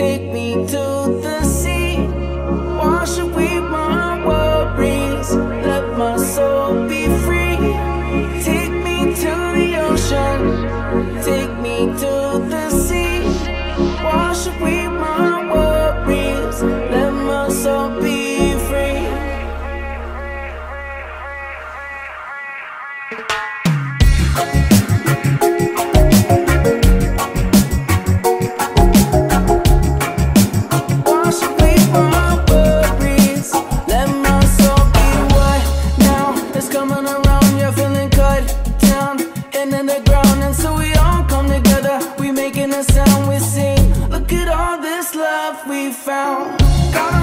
Take me to the sea. Wash away my worries. Let my soul be free. Take me to the ocean. Take me to the sea. Wash away my worries. Let my soul be free. on so we all come together. We making a sound, we sing. Look at all this love we found.